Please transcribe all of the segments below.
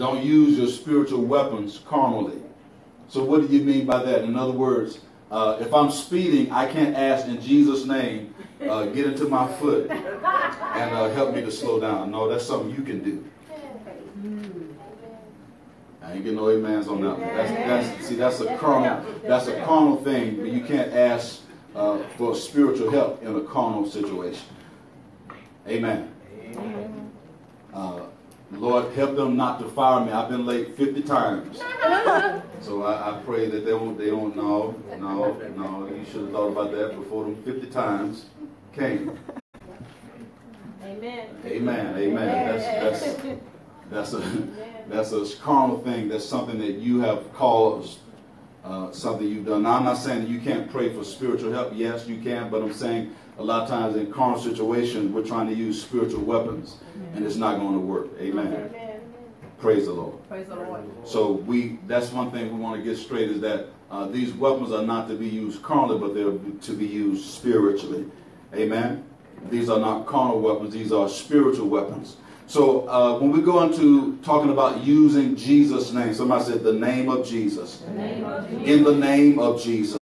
don't use your spiritual weapons carnally. So what do you mean by that? In other words, uh, if I'm speeding, I can't ask in Jesus' name, uh, get into my foot and uh, help me to slow down. No, that's something you can do. I ain't getting no amens on that. That's, that's, see, that's a carnal, that's a carnal thing, but you can't ask uh, for spiritual help in a carnal situation. Amen. Lord, help them not to fire me. I've been late 50 times. So I, I pray that they won't, they don't, no, no, no. You should have thought about that before them 50 times came. Amen. Amen, amen. That's, that's, that's a, that's a carnal thing. That's something that you have caused, uh, something you've done. Now, I'm not saying that you can't pray for spiritual help. Yes, you can, but I'm saying a lot of times in carnal situations, we're trying to use spiritual weapons, and it's not going to work. Amen. Amen. Praise the Lord. Praise the Lord. So we that's one thing we want to get straight is that uh, these weapons are not to be used carnally, but they're to be used spiritually. Amen. These are not carnal weapons; these are spiritual weapons. So uh, when we go into talking about using Jesus' name, somebody said the name of Jesus. the name of Jesus. In the name of Jesus.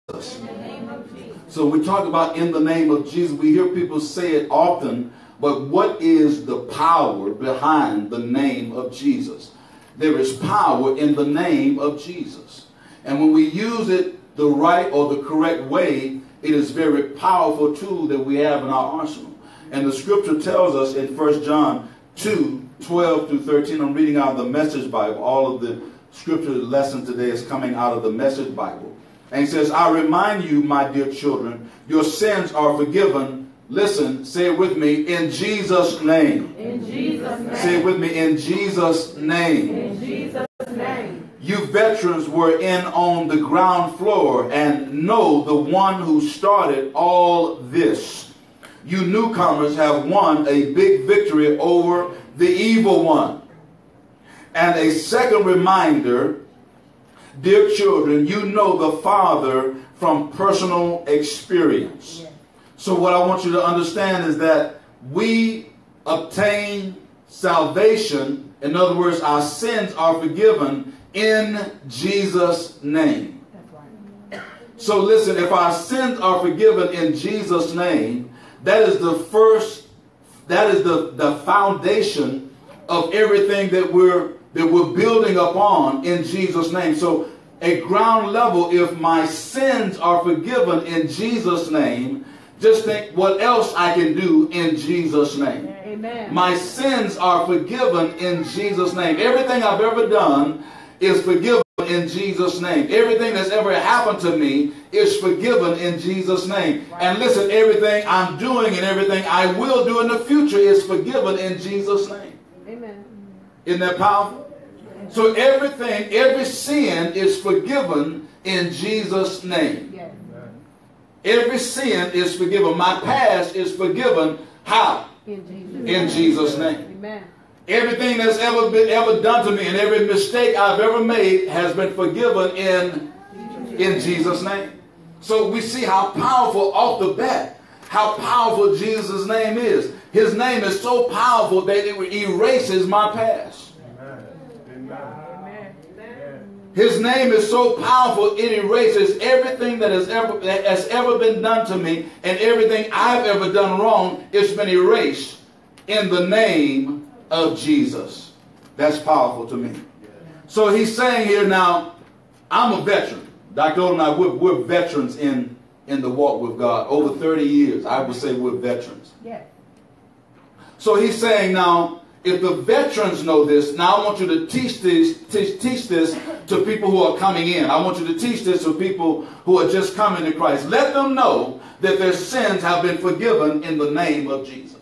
So we talk about in the name of Jesus. We hear people say it often, but what is the power behind the name of Jesus? There is power in the name of Jesus. And when we use it the right or the correct way, it is very powerful tool that we have in our arsenal. And the scripture tells us in 1 John 2, 12 through 13, I'm reading out of the Message Bible. All of the scripture lesson today is coming out of the Message Bible. And he says, I remind you, my dear children, your sins are forgiven. Listen, say it with me, in Jesus' name. In Jesus' name. Say it with me, in Jesus' name. In Jesus' name. You veterans were in on the ground floor and know the one who started all this. You newcomers have won a big victory over the evil one. And a second reminder, dear children, you know the Father from personal experience. So, what I want you to understand is that we obtain salvation. In other words, our sins are forgiven in Jesus' name. Right. So, listen, if our sins are forgiven in Jesus' name, that is the first, that is the, the foundation of everything that we're that we're building upon in Jesus' name. So, a ground level, if my sins are forgiven in Jesus' name, just think what else I can do in Jesus' name. Amen. My sins are forgiven in Jesus' name. Everything I've ever done is forgiven in Jesus' name. Everything that's ever happened to me is forgiven in Jesus' name. And listen, everything I'm doing and everything I will do in the future is forgiven in Jesus' name. Amen. Isn't that powerful? So everything, every sin is forgiven in Jesus' name. Yes. Every sin is forgiven. My past is forgiven. How? In Jesus. In Jesus' name. Amen. Everything that's ever been ever done to me and every mistake I've ever made has been forgiven in in Jesus' name. So we see how powerful off the bat, how powerful Jesus' name is. His name is so powerful that it erases my past. Amen. His name is so powerful it erases everything that has ever that has ever been done to me and everything I've ever done wrong. It's been erased in the name of Jesus. That's powerful to me. So he's saying here now, I'm a veteran. Dr. Odom and I, we're, we're veterans in, in the walk with God. Over 30 years, I would say we're veterans. Yes. So he's saying now, if the veterans know this, now I want you to teach this, teach, teach this to people who are coming in. I want you to teach this to people who are just coming to Christ. Let them know that their sins have been forgiven in the name of Jesus.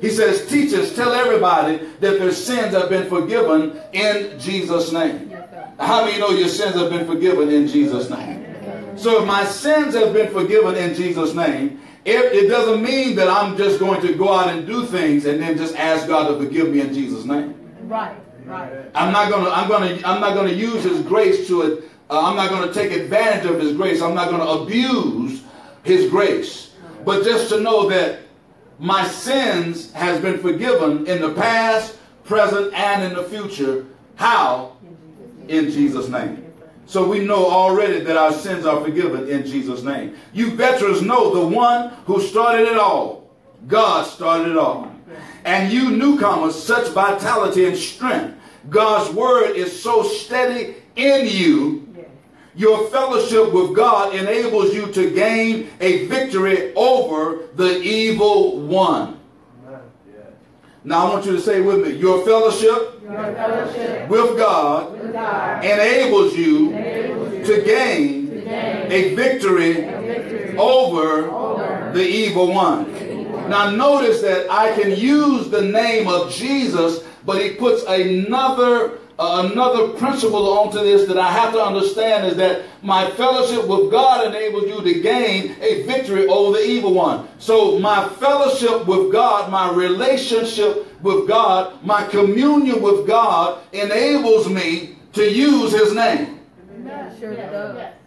He says, teachers, tell everybody that their sins have been forgiven in Jesus' name. How do you know your sins have been forgiven in Jesus' name? So if my sins have been forgiven in Jesus' name, it, it doesn't mean that I'm just going to go out and do things and then just ask God to forgive me in Jesus' name. Right. Right. I'm not gonna. I'm gonna. I'm not gonna use His grace to it. Uh, I'm not gonna take advantage of His grace. I'm not gonna abuse His grace. But just to know that my sins has been forgiven in the past, present, and in the future How? In Jesus' name. So we know already that our sins are forgiven in Jesus' name. You veterans know the one who started it all. God started it all. And you newcomers, such vitality and strength. God's word is so steady in you your fellowship with God enables you to gain a victory over the evil one. Now I want you to say with me, your fellowship, Your fellowship with God with God enables you enables you to gain to gain a victory victory over over the evil one. Now notice that I can use the name of Jesus, but he puts another uh, another principle onto this that I have to understand is that my fellowship with God enables you to gain a victory over the evil one. So my fellowship with God, my relationship with God, my communion with God enables me to use his name. Sure.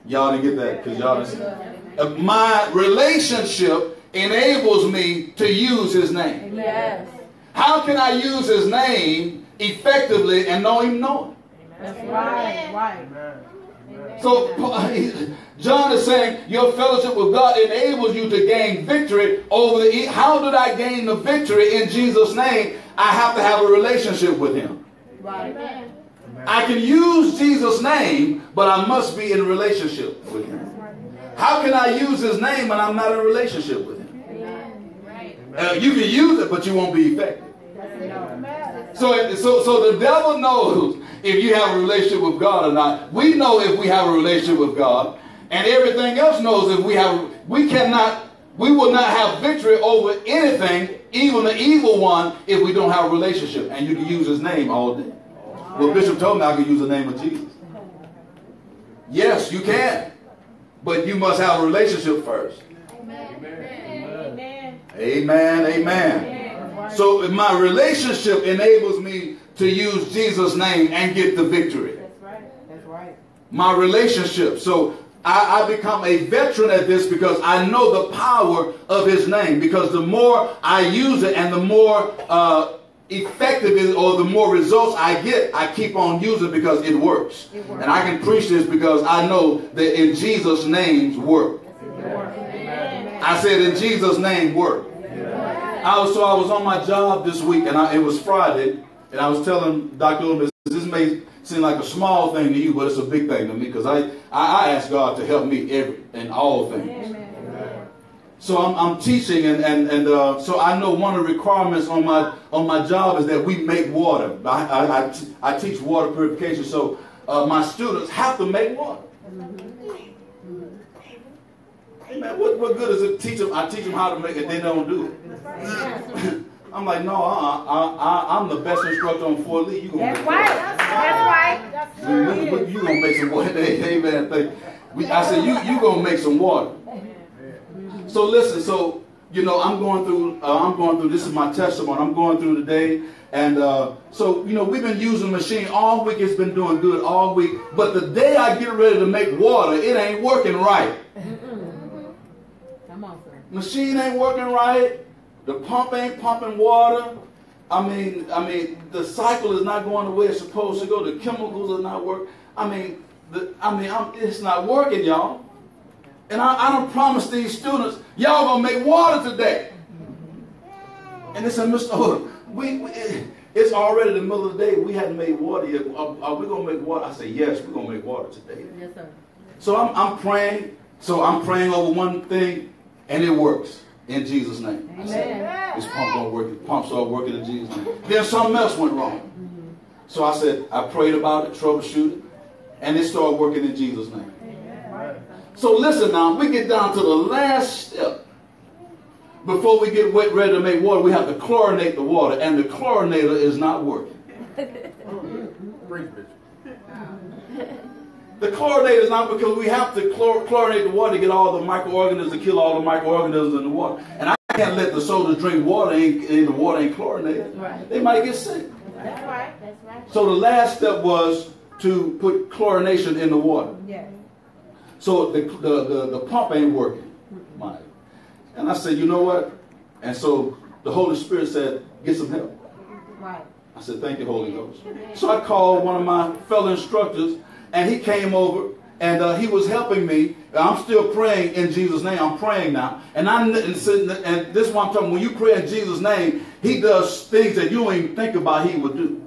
Y'all didn't get that because y'all didn't. Uh, My relationship enables me to use his name. Yes. How can I use his name effectively and don't even know it. That's right. Right. it? So John is saying your fellowship with God enables you to gain victory over the. e- How did I gain the victory in Jesus' name? I have to have a relationship with him. Right. I can use Jesus' name, but I must be in relationship with him. How can I use his name when I'm not in a relationship with him? Uh, you can use it, but you won't be effective. So, so, so the devil knows if you have a relationship with God or not. We know if we have a relationship with God, and everything else knows if we have. We cannot. We will not have victory over anything, even the evil one, if we don't have a relationship. And you can use his name all day. Well, Bishop told me I could use the name of Jesus. Yes, you can, but you must have a relationship first. Amen. Amen. So my relationship enables me to use Jesus' name and get the victory. That's right. That's right. My relationship. So I, I become a veteran at this because I know the power of his name. Because the more I use it and the more uh, effective it is, or the more results I get, I keep on using it because it works. It works. And I can preach this because I know that in Jesus' name's work. I said in Jesus' name work. I was so I was on my job this week and I, it was Friday and I was telling Dr. Loomis this may seem like a small thing to you, but it's a big thing to me because I, I, I ask God to help me every in all things. So I'm, I'm teaching and, and, and uh, so I know one of the requirements on my on my job is that we make water. I, I, I, t- I teach water purification, so uh, my students have to make water. Hey man, what, what good is it teach them? I teach them how to make it, they don't do it. I'm like, no, uh, I, I, I'm the best instructor on Fort Lee. You gonna That's make right. That's right. You, you, you gonna make some water? Hey. We, I said you you gonna make some water. So listen, so you know I'm going through uh, I'm going through this is my testimony. I'm going through today, and uh, so you know we've been using the machine all week. It's been doing good all week, but the day I get ready to make water, it ain't working right. Come on, sir. Machine ain't working right. The pump ain't pumping water. I mean, I mean, the cycle is not going the way it's supposed to go. The chemicals are not working. I mean, the, I mean, I'm, it's not working, y'all. And I, I don't promise these students, y'all gonna make water today. And they said, Mr. Hood, we, we, it's already the middle of the day. We hadn't made water yet. Are, are we gonna make water? I say, yes, we're gonna make water today. Yes, sir. So I'm, I'm praying. So I'm praying over one thing, and it works in Jesus' name. I said, Amen. this pump don't work. The pump started working in Jesus' name. Then something else went wrong. Mm-hmm. So I said, I prayed about it, troubleshooted, and it started working in Jesus' name. So listen now, we get down to the last step. Before we get wet, ready to make water, we have to chlorinate the water, and the chlorinator is not working. The chlorinate is not because we have to chlor- chlorinate the water to get all the microorganisms to kill all the microorganisms in the water. And I can't let the soldiers drink water and, and the water ain't chlorinated. Right. They might get sick. That's right. That's right. So the last step was to put chlorination in the water. Yes. So the, the, the, the pump ain't working. Mike. And I said, you know what? And so the Holy Spirit said, get some help. Right. I said, Thank you, Holy Ghost. So I called one of my fellow instructors, and he came over, and uh, he was helping me. I'm still praying in Jesus' name. I'm praying now. And I'm and, and this is what I'm talking When you pray in Jesus' name, he does things that you don't even think about he would do.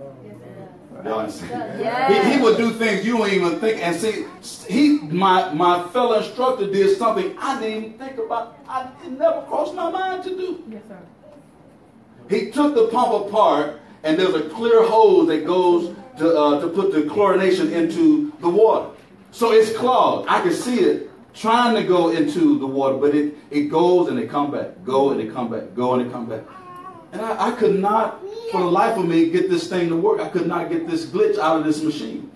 Yes, He, he, would do things you don't even think. And see, he my my fellow instructor did something I didn't even think about. I, it never crossed my mind to do. Yes, sir. He took the pump apart, and there's a clear hose that goes to uh, to put the chlorination into the water. So it's clogged. I can see it trying to go into the water, but it, it goes and it come back, go and it come back, go and it come back. And I, I, could not, for the life of me, get this thing to work. I could not get this glitch out of this machine.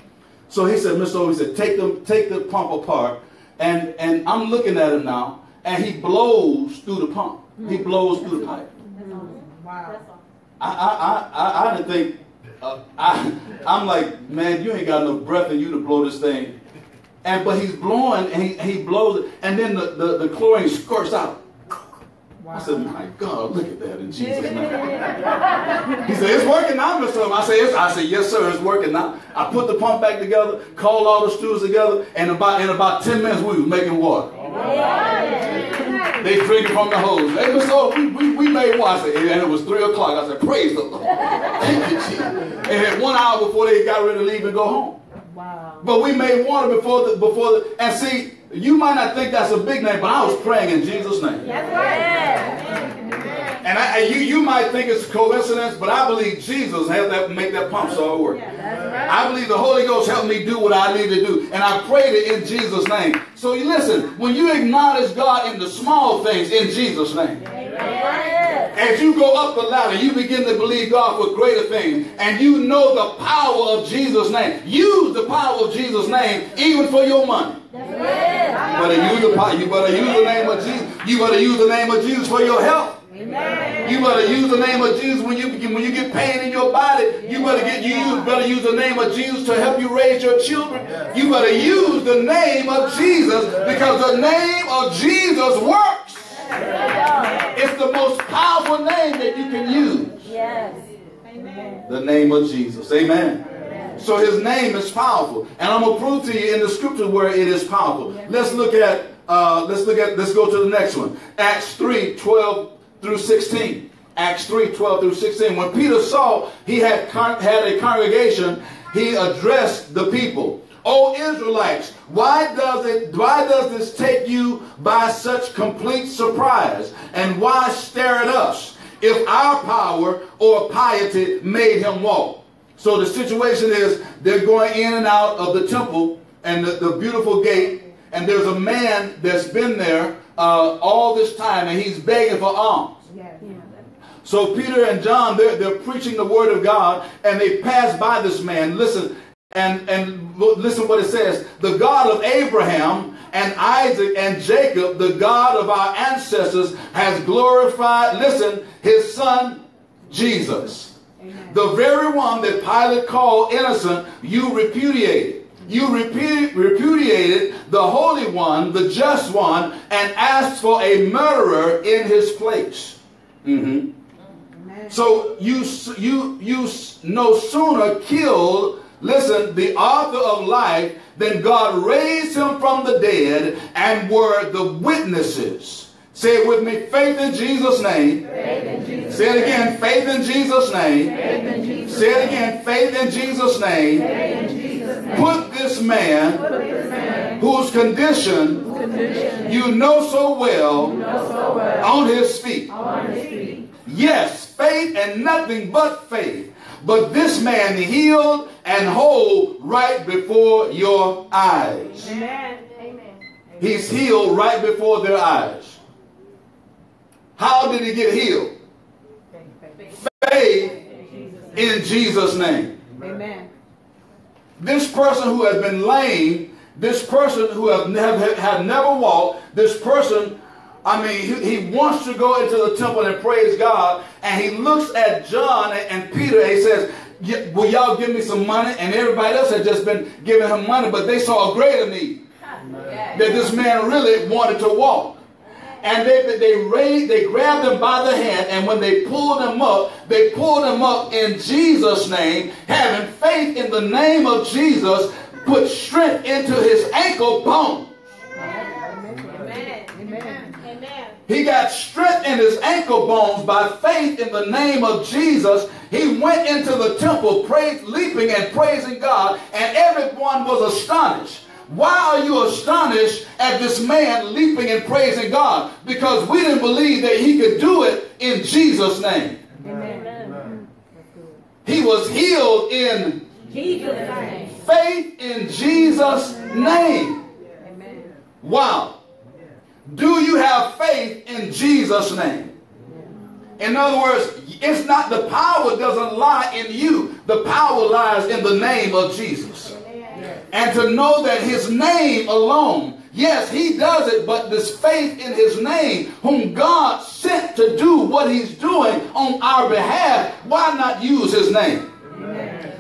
So he said, Mr. O, he said, take the, take the pump apart. And, and I'm looking at him now, and he blows through the pump. He blows through the pipe. Wow. I, I, I, I didn't think, uh, I, I'm like, man, you ain't got enough breath in you to blow this thing. And, but he's blowing, and he, he blows it, and then the, the, the chlorine squirts out. Wow. I said, my God, look at that in Jesus' name. he said, it's working now, Mr. I said, I said, yes, sir, it's working now. I put the pump back together, called all the stewards together, and about in about 10 minutes we was making water. They drinking from the hose. Hey, Mr. O, we, we, we made water. And it was 3 o'clock. I said, praise the Lord. Thank you, Jesus. And had one hour before they got ready to leave and go home. Wow. But we made water before the, before the, and see, you might not think that's a big name, but I was praying in Jesus' name. That's right. And I, you, you might think it's a coincidence, but I believe Jesus helped that make that pump start work. Yeah, I believe the Holy Ghost helped me do what I need to do. And I prayed it in Jesus' name. So you listen, when you acknowledge God in the small things in Jesus' name. As you go up the ladder, you begin to believe God for greater things. And you know the power of Jesus' name. Use the power of Jesus' name even for your money. You better use the power. You better use the name of Jesus. You better use the name of Jesus for your health. Amen. You better use the name of Jesus when you when you get pain in your body. You better get you use, better use the name of Jesus to help you raise your children. You better use the name of Jesus because the name of Jesus works. It's the most powerful name that you can use. Yes. Amen. The name of Jesus. Amen. So his name is powerful. And I'm gonna prove to you in the scripture where it is powerful. Let's look at uh, let's look at let's go to the next one. Acts 3, 12 through 16. Acts 3, 12 through 16. When Peter saw he had, had a congregation, he addressed the people. O Israelites, why does it why does this take you by such complete surprise? And why stare at us if our power or piety made him walk? So the situation is they're going in and out of the temple and the, the beautiful gate, and there's a man that's been there uh, all this time, and he's begging for alms. Yes. So Peter and John, they're, they're preaching the word of God, and they pass by this man. Listen, and, and listen what it says. The God of Abraham and Isaac and Jacob, the God of our ancestors, has glorified, listen, his son Jesus. Amen. The very one that Pilate called innocent, you repudiated. You repudiated the Holy One, the Just One, and asked for a murderer in his place. Mm-hmm. So you you you no sooner killed, listen, the author of life than God raised him from the dead and were the witnesses. Say it with me, faith in Jesus' name. In Jesus Say it again, faith in Jesus' name. In Jesus Say it again, faith in Jesus' name. Jesus name. Put, this man, Put this man whose condition, whose condition you know so well, know so well on, his feet. on his feet. Yes, faith and nothing but faith. But this man healed and whole right before your eyes. Amen. He's healed right before their eyes. How did he get healed? Faith in Jesus' name. Amen. This person who has been lame, this person who have never, have never walked, this person I mean, he, he, wants to go into the temple and praise God, and he looks at John and Peter and he says, Will y'all give me some money? And everybody else had just been giving him money, but they saw a greater need. That this man really wanted to walk. And they they raised, they grabbed him by the hand, and when they pulled him up, they pulled him up in Jesus' name, having faith in the name of Jesus, put strength into his ankle bone. Amen. Amen. Amen. He got strength in his ankle bones by faith in the name of Jesus. He went into the temple, praise, leaping and praising God, and everyone was astonished. Why are you astonished at this man leaping and praising God? Because we didn't believe that he could do it in Jesus' name. Amen. He was healed in Jesus' name. faith in Jesus' name. Amen. Wow. Do you have faith in Jesus' name? In other words, it's not the power doesn't lie in you. The power lies in the name of Jesus. And to know that his name alone, yes, he does it, but this faith in his name, whom God sent to do what he's doing on our behalf, why not use his name?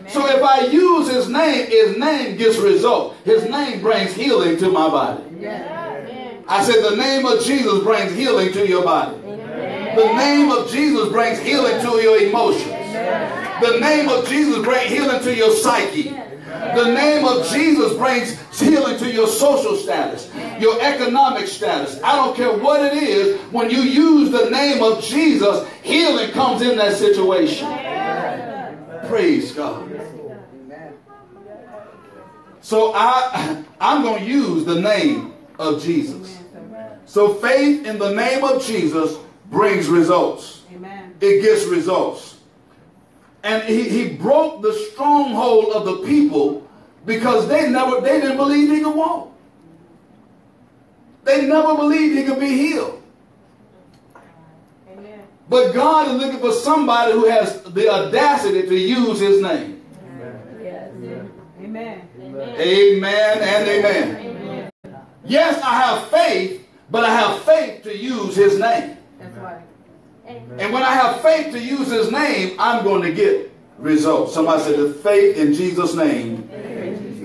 So if I use his name, his name gets result. His name brings healing to my body. Amen. I said the name of Jesus brings healing to your body. The name of Jesus brings healing to your emotions. The name of Jesus brings healing to your psyche. The name of Jesus brings healing to your social status, your economic status. I don't care what it is. When you use the name of Jesus, healing comes in that situation. Praise God. So I, I'm going to use the name of Jesus. So faith in the name of Jesus brings results. It gets results. And he, he broke the stronghold of the people because they never they didn't believe he could walk. They never believed he could be healed. Amen. But God is looking for somebody who has the audacity to use his name. Yes. Amen. Amen and amen. Yes, I have faith, but I have faith to use his name. And when I have faith to use his name, I'm going to get results. Somebody said the faith in Jesus' name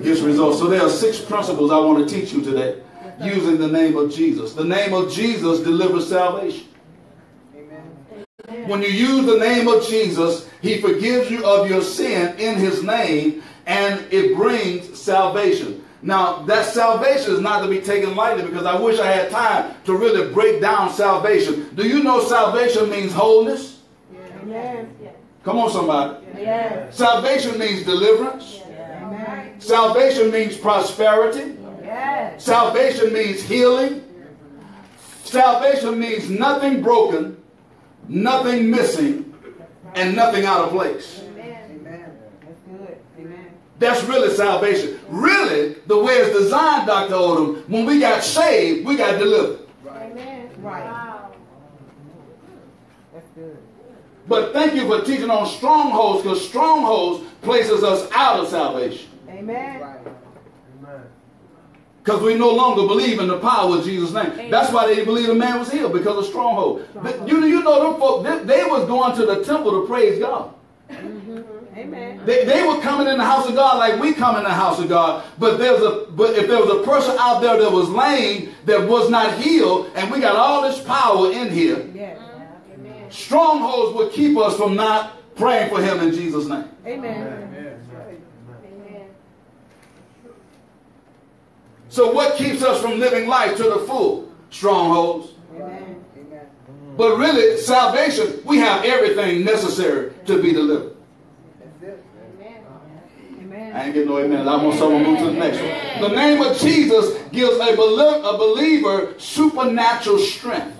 gets results. So there are six principles I want to teach you today using the name of Jesus. The name of Jesus delivers salvation. When you use the name of Jesus, he forgives you of your sin in his name and it brings salvation. Now, that salvation is not to be taken lightly because I wish I had time to really break down salvation. Do you know salvation means wholeness? Amen. Come on, somebody. Yes. Salvation means deliverance. Amen. Salvation means prosperity. Yes. Salvation means healing. Salvation means nothing broken, nothing missing, and nothing out of place. That's good. Amen. That's really salvation. Really, the way it's designed, Dr. Odom, when we got saved, we got delivered. Amen. Right. Wow. That's good. But thank you for teaching on strongholds, because strongholds places us out of salvation. Amen. Because we no longer believe in the power of Jesus' name. That's why they didn't believe the man was healed, because of stronghold. But You, you know them folk, they, they was going to the temple to praise God. Mm-hmm. Amen. They, they were coming in the house of God like we come in the house of God. But there's a but if there was a person out there that was lame that was not healed, and we got all this power in here, Yes. strongholds would keep us from not praying for him in Jesus' name. Amen. Amen. So what keeps us from living life to the full? Strongholds. Amen. But really, salvation, we have everything necessary to be delivered. Amen. I ain't getting no amen. I want someone to move to the next one. The name of Jesus gives a, belie- a believer supernatural strength.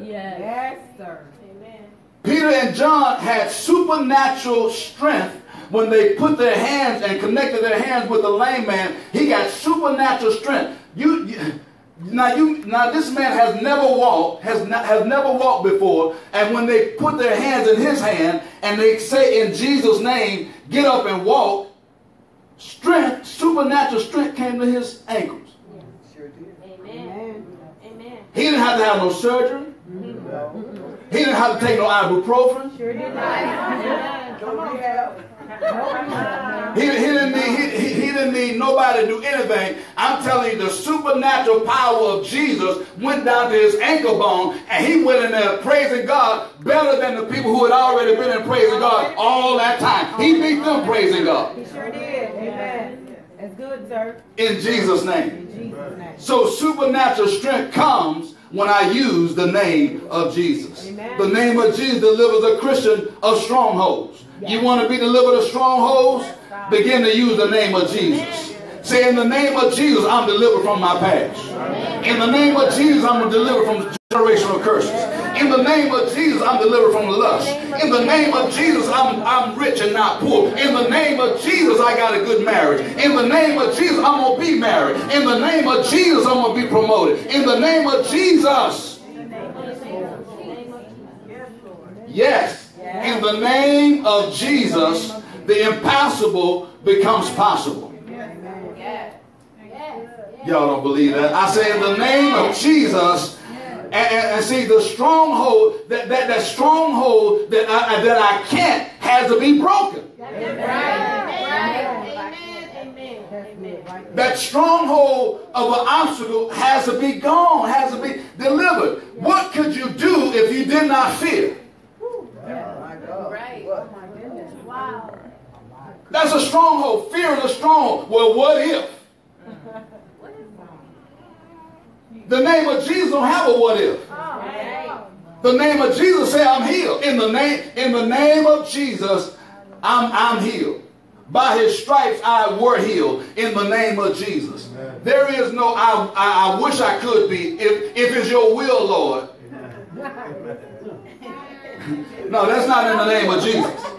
Yes. Yes, sir. Amen. Peter and John had supernatural strength when they put their hands and connected their hands with the lame man. He got supernatural strength. You, you- now you now this man has never walked, has not, has never walked before, and when they put their hands in his hand and they say in Jesus' name, get up and walk, strength, supernatural strength came to his ankles. Amen. Amen. Amen. He didn't have to have no surgery. He didn't have to take no ibuprofen. Sure did not. Come on. He, he didn't need he, he, didn't didn't need nobody to do anything. I'm telling you, the supernatural power of Jesus went down to his ankle bone, and he went in there praising God better than the people who had already been in praising God all that time. He beat them praising God. He sure did. Amen. That's good, sir. In Jesus' name. In Jesus' name. So supernatural strength comes when I use the name of Jesus. Amen. The name of Jesus delivers a Christian of strongholds. You want to be delivered of strongholds? Begin to use the name of Jesus. Say, in the name of Jesus, I'm delivered from my past. In the name of Jesus, I'm delivered from generational curses. In the name of Jesus, I'm delivered from lust. In the name of Jesus, I'm, I'm rich and not poor. In the name of Jesus, I got a good marriage. In the name of Jesus, I'm going to be married. In the name of Jesus, I'm going to be promoted. In the name of Jesus. Yes. In the name of Jesus, the impossible becomes possible. Y'all don't believe that. I say in the name of Jesus, and, and- and see the stronghold, that, that, that stronghold that I, that I can't has to be broken. That stronghold of an obstacle has to be gone, has to be delivered. What could you do if you did not fear? That's a stronghold. Fear is a stronghold. Well, what if? The name of Jesus don't have a what if. The name of Jesus say I'm healed. In the name, in the name of Jesus, I'm I'm healed. By his stripes I were healed in the name of Jesus. There is no I, I, I wish I could be if if it's your will, Lord. no, that's not in the name of Jesus.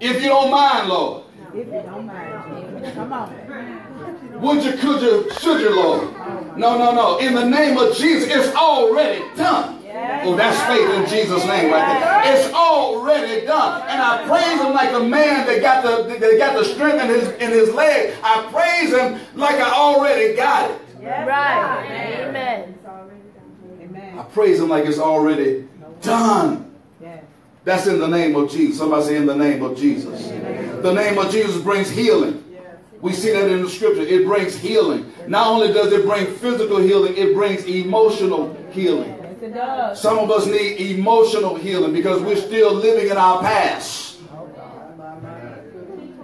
If you don't mind, Lord. If you don't mind. Come on. Would you, could you, should you, Lord? No, no, no. In the name of Jesus, it's already done. Oh, that's faith in Jesus' name right there. It's already done. And I praise him like a man that got the that got the strength in his in his leg. I praise him like I already got it. Right. I praise him like it's already done. That's in the name of Jesus. Somebody say in the name of Jesus. The name of Jesus brings healing. We see that in the scripture. It brings healing. Not only does it bring physical healing, it brings emotional healing. It does. Some of us need emotional healing because we're still living in our past.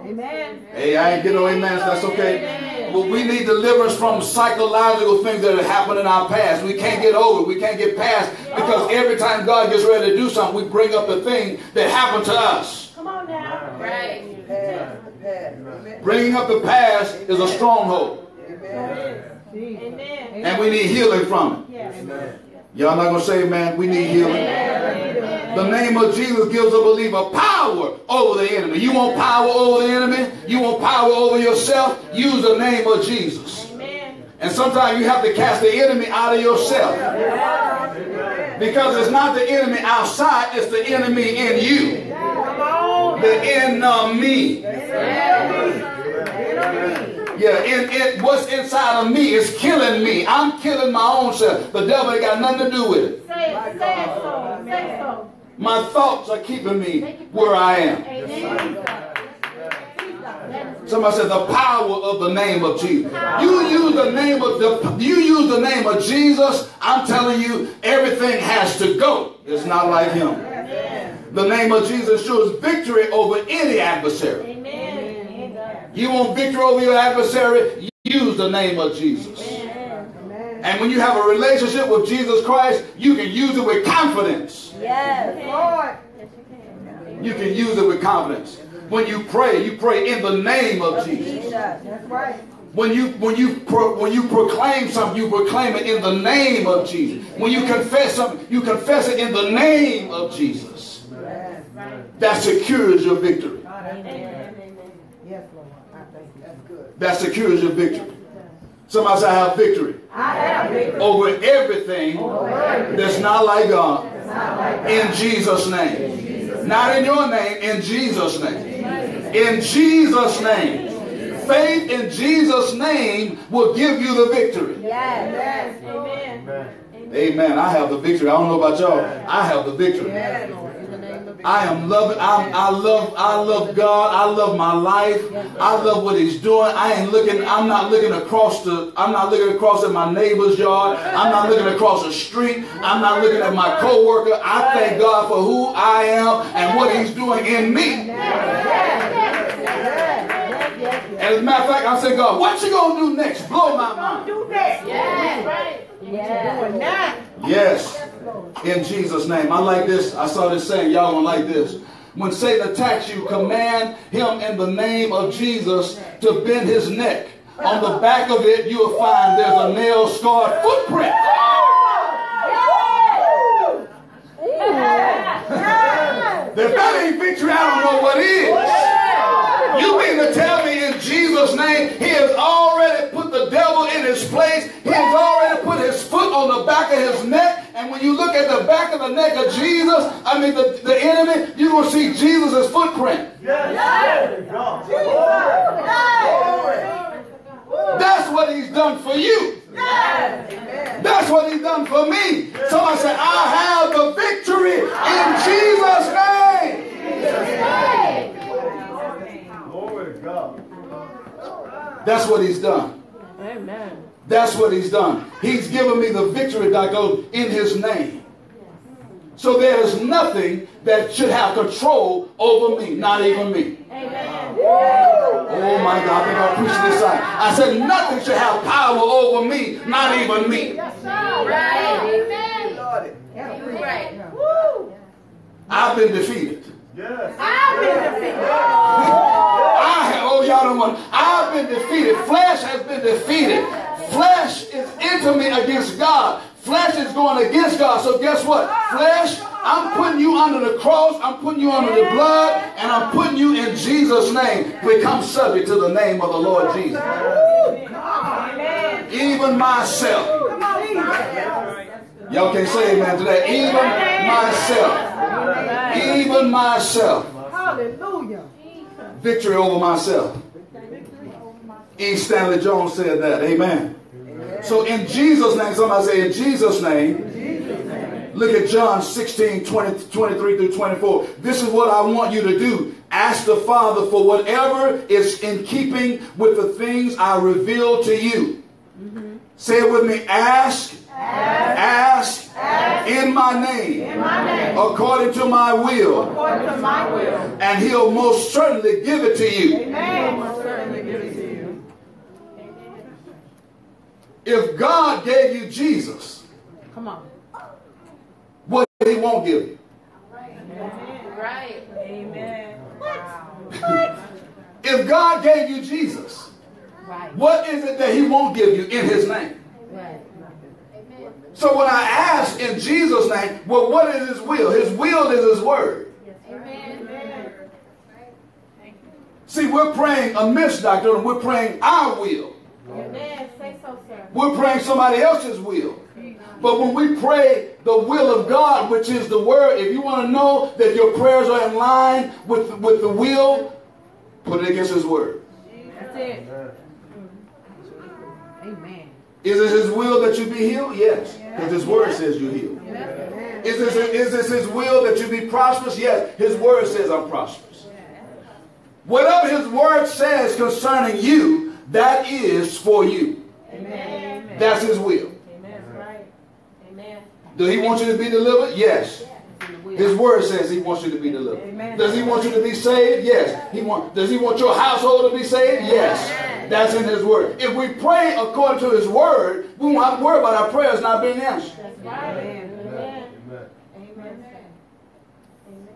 Amen. Hey, I ain't getting no amens. That's okay. Well, we need deliverance from psychological things that have happened in our past. We can't get over. it. We can't get past because every time God gets ready to do something, we bring up the thing that happened to us. Come on now. Right. Bringing up the past is a stronghold, Amen. and we need healing from it. Amen. Y'all not gonna say, man, we need healing. The name of Jesus gives a believer power over the enemy. You want power over the enemy? You want power over yourself? Use the name of Jesus. Amen. And sometimes you have to cast the enemy out of yourself. Because it's not the enemy outside, it's the enemy in you. The enemy. Yeah, in, in, what's inside of me is killing me. I'm killing my own self. The devil ain't got nothing to do with it. Say it. Say it so. Say so. My thoughts are keeping me where I am. Amen. Somebody said the power of the name of Jesus. You use the name of the you use the name of Jesus. I'm telling you, everything has to go. It's not like him. The name of Jesus shows victory over any adversary. Amen. You want victory over your adversary? Use the name of Jesus. Amen. And when you have a relationship with Jesus Christ, you can use it with confidence. Yes. Lord. You can You can use it with confidence. When you pray, you pray in the name of Jesus. That's right. When you when you pro, when you proclaim something, you proclaim it in the name of Jesus. When you confess something, you confess it in the name of Jesus. Yes. That secures your victory. God, that's good. Yes, Lord. I thank you. That's good. That secures your victory. Somebody say, I have victory I have victory. over everything that's not like God. In Jesus' name. Not in your name, in Jesus' name. In Jesus' name. Faith in Jesus' name will give you the victory. Yes. Amen. Amen. I have the victory. I don't know about y'all. I have the victory. Yes, I am loving. I'm, I love. I love God. I love my life. I love what He's doing. I ain't looking. I'm not looking across the. I'm not looking across at my neighbor's yard. I'm not looking across the street. I'm not looking at my coworker. I thank God for who I am and what He's doing in me. And as a matter of fact, I said, God, what you gonna do next? Blow my mind. Do that. Yes, right. That. Yes. In Jesus' name. I like this. I saw this saying, y'all gonna like this. When Satan attacks you, command him in the name of Jesus to bend his neck. On the back of it, you'll find there's a nail scarred footprint. If that ain't victory, I don't know what is. You mean to tell me in Jesus' name, he has already put the devil in his place. He has already put his foot on the back of his neck. And when you look at the back of the neck of Jesus, I mean the, the enemy, going to see Jesus' footprint. Yes. yes. yes. That's what he's done for you. Yes. That's what he's done for me. Somebody say, I have the victory in Jesus' name. That's what he's done. Amen. That's what he's done. He's given me the victory, Dr. in his name. So there is nothing that should have control over me, not even me. Amen. Oh my God, I think I preached this side. I said nothing should have power over me, not even me. Right. Amen. Right. Woo. I've been defeated. Yes. I've been defeated. I have, oh y'all don't want, I've been defeated. Flesh has been defeated. Flesh is intimate against God. Flesh is going against God. So guess what? Flesh, I'm putting you under the cross. I'm putting you under the blood. And I'm putting you in Jesus' name. Become subject to the name of the Lord Jesus. Even myself. Y'all can't say amen to that. Even myself. Even myself. Hallelujah. Victory over myself. E. Stanley Jones said that. Amen. So in Jesus' name, somebody say in Jesus' name. Look at John 16, 20, 23 through 24. This is what I want you to do. Ask the Father for whatever is in keeping with the things I reveal to you. Mm-hmm. Say it with me. Ask, ask, in, my name, according to my will, According to my will. and He'll most certainly give it to you. Amen. Most certainly give it to you. If God gave you Jesus, Come on. what He won't give you? Right. Amen. What? If God gave you Jesus, Right. what is it that He won't give you in His name? Right. So when I ask in Jesus' name, well, what is His will? His will is His word. Amen. See, we're praying amiss, doctor, and we're praying our will. Amen. Say so, sir. We're praying somebody else's will. But when we pray the will of God, which is the word, if you want to know that your prayers are in line with, with the will, put it against His word. That's it. Amen. Is it His will that you be healed? Yes, because His word says you healed. Is this, is this His will that you be prosperous? Yes, His word says I'm prosperous. Whatever His word says concerning you, that is for you. Amen. That's His will. Amen. Right. Amen. Does He want you to be delivered? Yes. His word says He wants you to be delivered. Amen. Does He want you to be saved? Yes. He want. Does He want your household to be saved? Yes. That's in His word. If we pray according to His word, we won't have to worry about our prayers not being answered. That's right. Amen. Amen. Amen. Amen.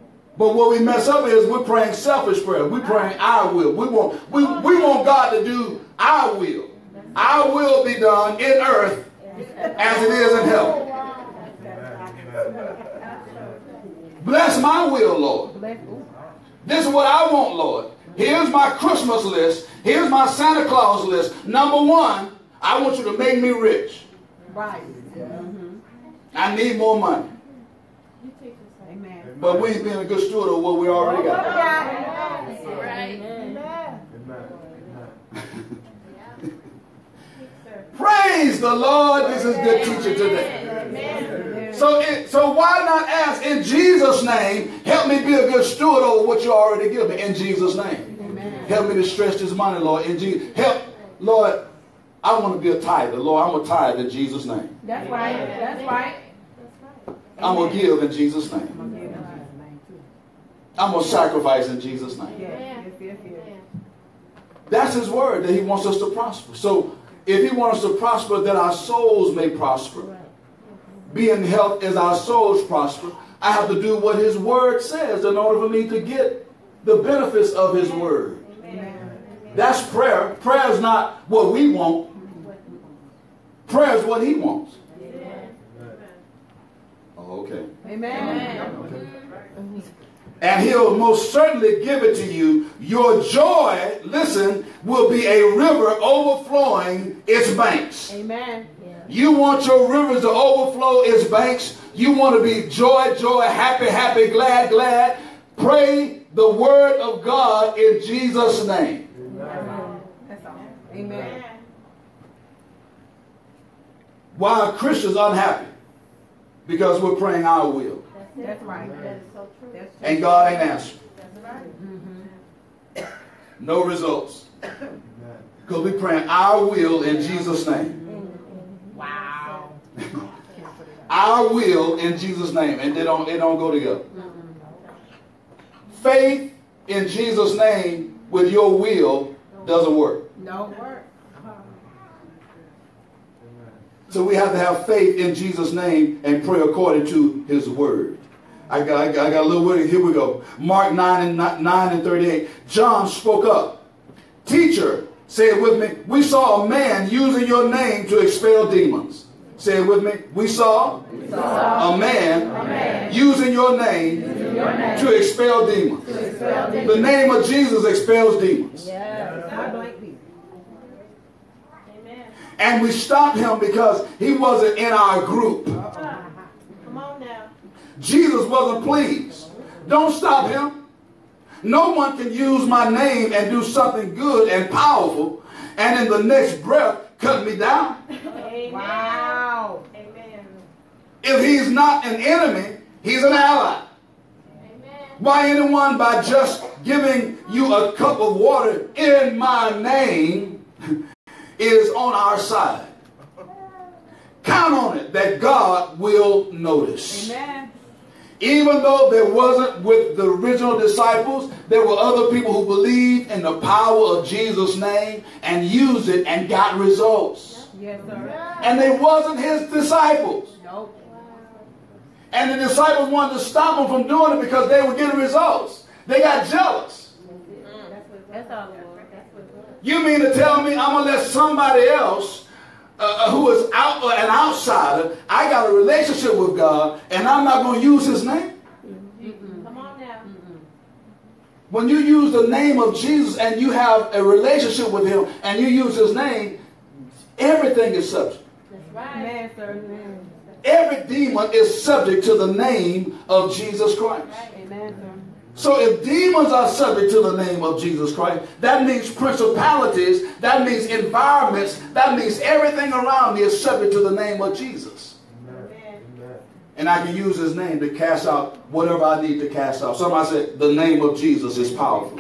But what we mess up is we're praying selfish prayer. We're praying our will. We want we, we want God to do our will. Our will be done in earth as it is in heaven. Bless my will, Lord. This is what I want, Lord. Here's my Christmas list. Here's my Santa Claus list. Number one, I want you to make me rich. Right. I need more money. Amen. But we ain't being a good steward of what we already got. Right. Amen. Praise the Lord. This is good teaching today. So, it, so why not ask in Jesus' name, Help me be a good steward over what you already give me in Jesus' name. Amen. Help me to stretch this money, Lord. In Jesus, help, Lord. I want to be a tither, Lord. I'm a tithe in Jesus' name. That's right. That's right. I'm gonna give in Jesus' name. gonna give them his name too. I'm gonna sacrifice in Jesus' name. Yes. That's His word that He wants us to prosper. So if He wants us to prosper, that our souls may prosper, be in health as our souls prosper. I have to do what His word says in order for me to get the benefits of His word. Amen. That's prayer. Prayer is not what we want. Prayer is what He wants. Oh, okay. Amen. And he'll most certainly give it to you. Your joy, listen, will be a river overflowing its banks. Amen. You want your rivers to overflow its banks. You want to be joy, joy, happy, happy, glad, glad. Pray the word of God in Jesus' name. That's all. Amen. Why are Christians unhappy? Because we're praying our will. That's right. That is so true. That's And God ain't answering. That's right. Mm-hmm. No results. Because we're praying our will in Jesus' name. Wow. Our will in Jesus' name. And they don't, they don't go together. Faith in Jesus' name with your will doesn't work. No work. So we have to have faith in Jesus' name and pray according to his word. I got, I got, I got a little word. Here we go. Mark 9 and 9 and 38. John spoke up. Teacher, say it with me. We saw a man using your name to expel demons. Say it with me. We saw, a, man using your name, to expel demons. The name of Jesus expels demons. Yes. Amen. And we stopped him because he wasn't in our group. Come on now. Jesus wasn't pleased. Don't stop him. No one can use my name and do something good and powerful and in the next breath cut me down. Amen. Wow. Amen. If he's not an enemy, he's an ally. Amen. Why anyone by just giving you a cup of water in my name is on our side. Count on it that God will notice. Amen. Even though there wasn't with the original disciples, there were other people who believed in the power of Jesus' name and used it and got results. Yes, sir. And they wasn't his disciples. Nope. And the disciples wanted to stop them from doing it because they were getting results. They got jealous. Mm. That's all it. That's what. You mean to tell me I'm gonna let somebody else uh, uh, who is out uh, an outsider? I got a relationship with God, and I'm not gonna use His name. Come on now. When you use the name of Jesus and you have a relationship with Him, and you use His name, everything is subject. That's right. Amen, sir. Amen. Every demon is subject to the name of Jesus Christ. Amen, sir. So if demons are subject to the name of Jesus Christ, that means principalities, that means environments, that means everything around me is subject to the name of Jesus. Amen. And I can use his name to cast out whatever I need to cast out. Somebody said, the name of Jesus is powerful.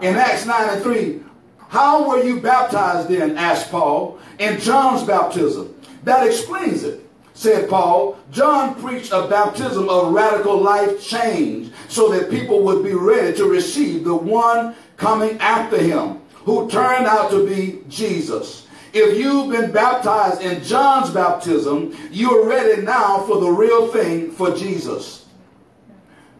In Acts 9 and 3, how were you baptized then? asked Paul. In John's baptism. That explains it. Said Paul, John preached a baptism of radical life change so that people would be ready to receive the one coming after him, who turned out to be Jesus. If you've been baptized in John's baptism, you're ready now for the real thing for Jesus.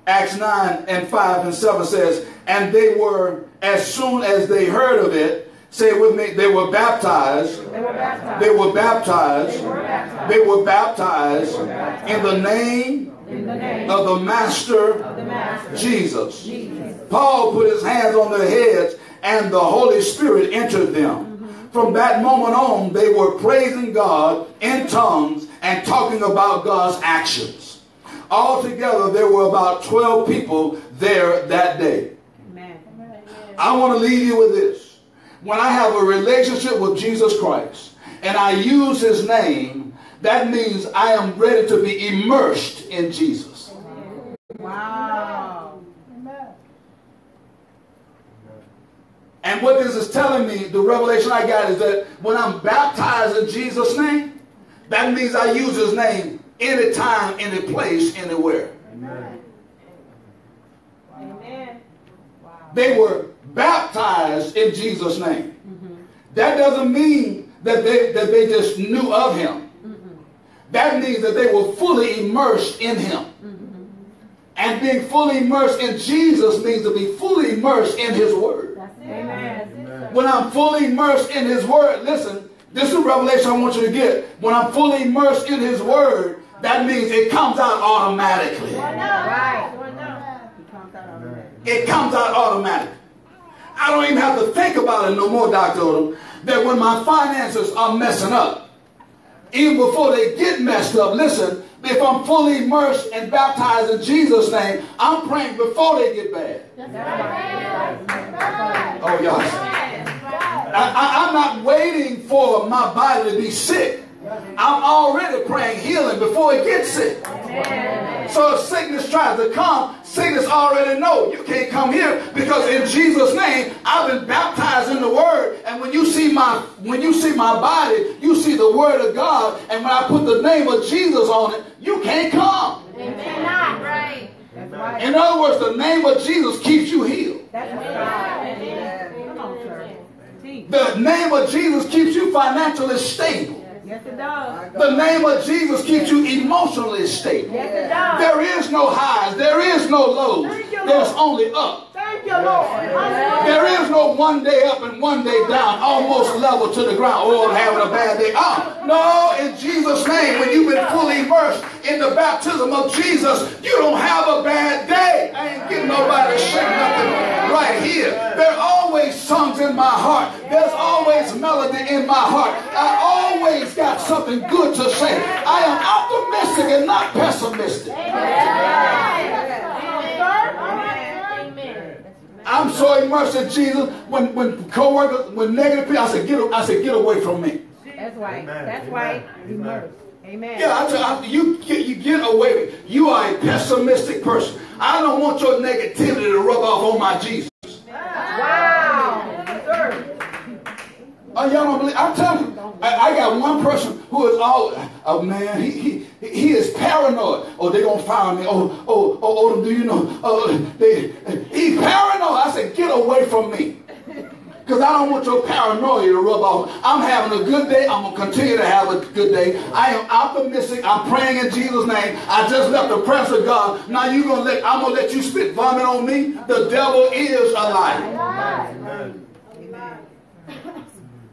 Acts 9 and 5 and 7 says, And they were, as soon as they heard of it, say it with me, they were baptized. They were baptized. They were baptized. baptized. They were baptized in the name In the name of the Master of the Master. Jesus. Jesus. Paul put his hands on their heads and the Holy Spirit entered them. Mm-hmm. From that moment on, they were praising God in tongues and talking about God's actions. Altogether, there were about 12 people there that day. Amen. I want to leave you with this. When I have a relationship with Jesus Christ and I use his name, that means I am ready to be immersed in Jesus. Wow. And what this is telling me, the revelation I got is that when I'm baptized in Jesus' name, that means I use his name anytime, any place, anywhere. Amen. Wow. They were baptized in Jesus' name. That doesn't mean that they, that they just knew of him. That means that they were fully immersed in him. And being fully immersed in Jesus means to be fully immersed in his word. Amen. When I'm fully immersed in his word, listen, this is a revelation I want you to get. When I'm fully immersed in his word, that means it comes out automatically. Right. Right. He comes out of that. It comes out automatically. I don't even have to think about it no more, Dr. Odom, that when my finances are messing up, even before they get messed up, listen, if I'm fully immersed and baptized in Jesus' name, I'm praying before they get bad. Oh, y'all. I, I, I'm not waiting for my body to be sick. I'm already praying healing before it gets sick. So if sickness tries to come, sickness already know you can't come here because in Jesus' name I've been baptized in the Word. And when you see my when you see my body, you see the Word of God. And when I put the name of Jesus on it, you can't come. Right. That's right. In other words, the name of Jesus keeps you healed. That's right. Yeah. Come on, sir. Teach. The name of Jesus keeps you financially stable. Yes, it does. The name of Jesus keeps you emotionally stable. Yes, it does. There is no highs. There is no lows. You, There's only up. Thank you, Lord. Hallelujah. There is no one day up and one day down, almost level to the ground. Oh, I'm having a bad day. Oh, no, in Jesus' name, when you've been fully immersed in the baptism of Jesus, you don't have a bad day. I ain't getting nobody to say nothing right here. There are always songs in my heart. There's always melody in my heart. I always got something good to say. I am optimistic and not pessimistic. Amen. I'm so immersed in Jesus. When when coworkers, when negative people, I said, get, I said, get away from me. That's right. Amen. That's Amen. right. Amen. Immersed. Amen. Yeah, I tell I, you, get, you get away. You are a pessimistic person. I don't want your negativity to rub off on my Jesus. Wow. Sir. Oh, y'all don't believe? I'm telling you, I, I got one person who is all, oh man, he, he, he is paranoid. Oh, they gonna fire me. Oh, oh, oh, oh, do you know? Oh, they, he's paranoid. I said, get away from me. Because I don't want your paranoia to rub off. I'm having a good day. I'm going to continue to have a good day. I am optimistic. I'm praying in Jesus' name. I just left the presence of God. Now you gonna let I'm gonna let you spit vomit on me? The devil is a liar.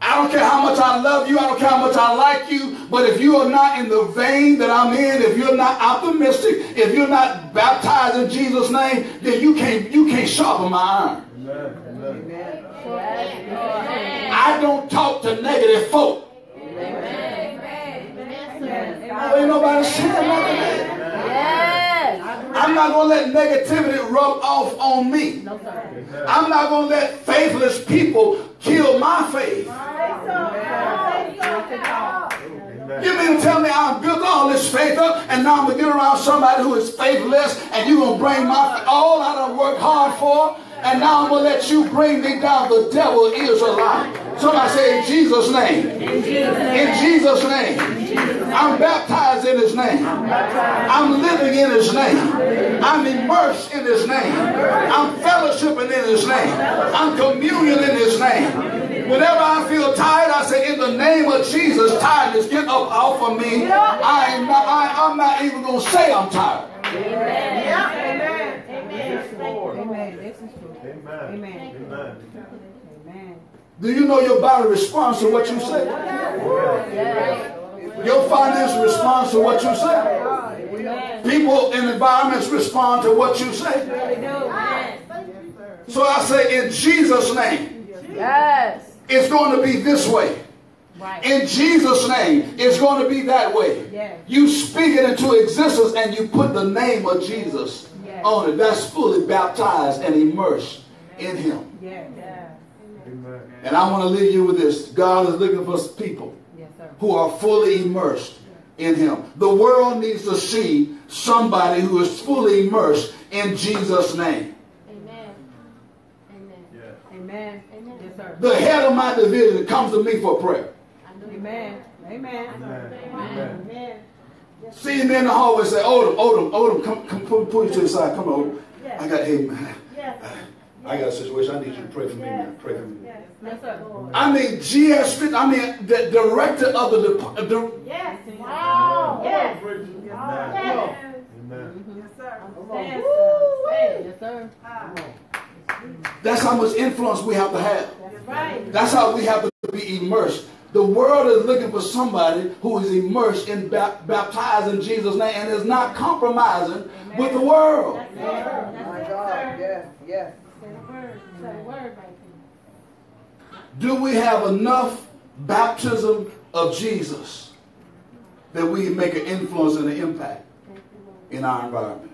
Amen. I don't care how much I love you, I don't care how much I like you, but if you are not in the vein that I'm in, if you're not optimistic, if you're not baptized in Jesus' name, then you can't you can't sharpen my iron. Amen. Amen. I don't talk to negative folk. Oh, ain't nobody saying nothing. I'm not gonna let negativity rub off on me. I'm not gonna let faithless people kill my faith. Amen. You mean to tell me I'm built all this faith up and now I'm gonna get around somebody who is faithless and you're gonna bring my all I done worked hard for and now I'm gonna let you bring me down. The devil is a lie. Somebody say in Jesus' name. In Jesus' name. I'm baptized in his name. I'm living in his name. I'm immersed in his name. I'm fellowshipping in his name. I'm communion in his name. Whenever I feel tired, I say, in the name of Jesus, tiredness, get up off of me. I am not, I, I'm not even going to say I'm tired. Amen. Yes, Lord. Amen. This is true. Amen. Amen. Amen. Amen. Do you know your body responds to what you say? Your finances respond to what you say. People in environments respond to what you say. So I say, in Jesus' name, Yes. It's going to be this way. In Jesus' name, it's going to be that way. Yes. You speak it into existence and you put the name of Jesus Yes. on it. That's fully baptized and immersed in Him. Yes. Amen. And I want to leave you with this God is looking for people Yes, sir. who are fully immersed, in him. The world needs to see somebody who is fully immersed in Jesus' name. Amen. Amen. Yes. Amen. Amen. Yes, sir. The head of my division comes to me for prayer. I know you Amen. Amen. Amen. Amen. Amen. See him in the hallway say, Odom, Odom, Odom, come, come, pull, pull you to the side. Come on, Odom. I got, hey, man, Yes. I got a situation. I need you to pray for me, man. Pray for me. Yes. Yes, sir. I mean, GS, Fit- I mean, the director of the, department. Yes. Wow. Yes. Praise you. Yes. Amen. Yes, sir. Stand, Yes, sir. That's how much influence we have to have. That's right. That's how we have to be immersed. The world is looking for somebody who is immersed in bap- baptized in Jesus' name and is not compromising with the world. That's it. My God. sir. Yes, yes. Say the word. Say the word Do we have enough baptism of Jesus that we make an influence and an impact in our environment?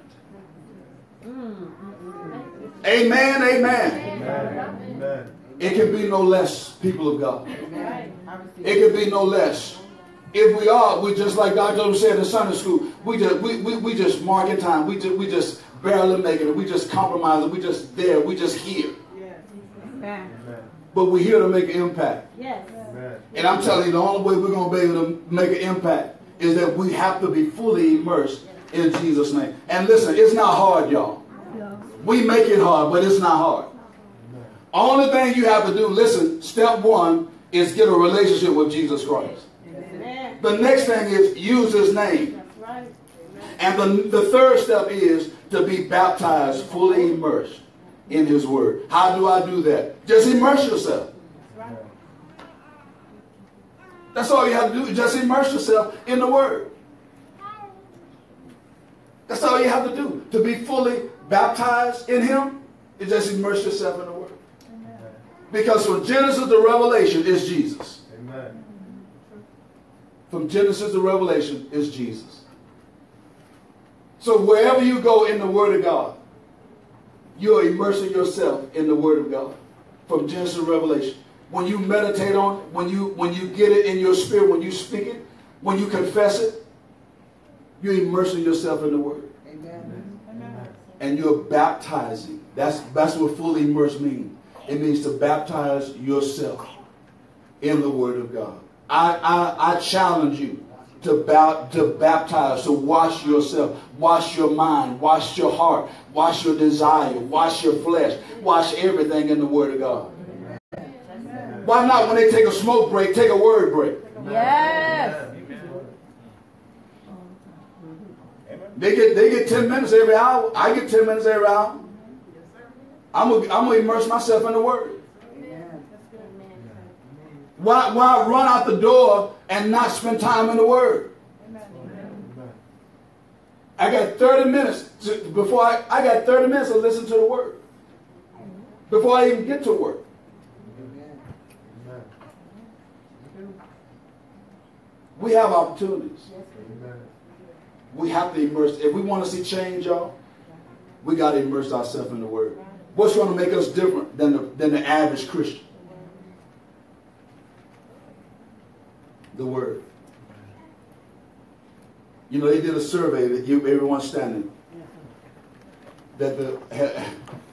Mm, mm, Amen, amen. Amen. Amen. It can be no less, people of God. Right. I receive. It can be no less. If we are, we just like Dr. said in Sunday school, we just we, we, we just mark marking time. We just we just barely making it. We just compromising. We just there. We just here. Amen. Amen. But we're here to make an impact. Yes. And I'm telling you, the only way we're going to be able to make an impact is that we have to be fully immersed in Jesus' name. And listen, it's not hard, y'all. We make it hard, but it's not hard. Only thing you have to do, listen, step one is get a relationship with Jesus Christ. Amen. The next thing is use his name. And the, the third step is to be baptized, fully immersed in his word. How do I do that? Just immerse yourself. That's all you have to do. Just immerse yourself in the word. That's all you have to do. To be fully baptized in him, is just immerse yourself in the word. Because from Genesis to Revelation is Jesus. Amen. From Genesis to Revelation is Jesus. So wherever you go in the Word of God, you're immersing yourself in the Word of God. From Genesis to Revelation. When you meditate on it, when you when you get it in your spirit, when you speak it, when you confess it, you're immersing yourself in the Word. Amen. And you're baptizing. That's that's what fully immersed means. It means to baptize yourself in the Word of God. I, I, I challenge you to, ba- to baptize, to wash yourself, wash your mind, wash your heart, wash your desire, wash your flesh, wash everything in the Word of God. Why not, when they take a smoke break, take a word break? Yes. They get, they get 10 minutes every hour. I get 10 minutes every hour. I'm gonna I'm gonna immerse myself in the Word. Why, why run out the door and not spend time in the Word? I got 30 minutes to, before I, I got 30 minutes to listen to the Word. Before I even get to work. We have opportunities. We have to immerse. If we want to see change, y'all, we got to immerse ourselves in the Word. What's going to make us different than the, than the average Christian? The Word. You know, they did a survey that you, everyone standing, that the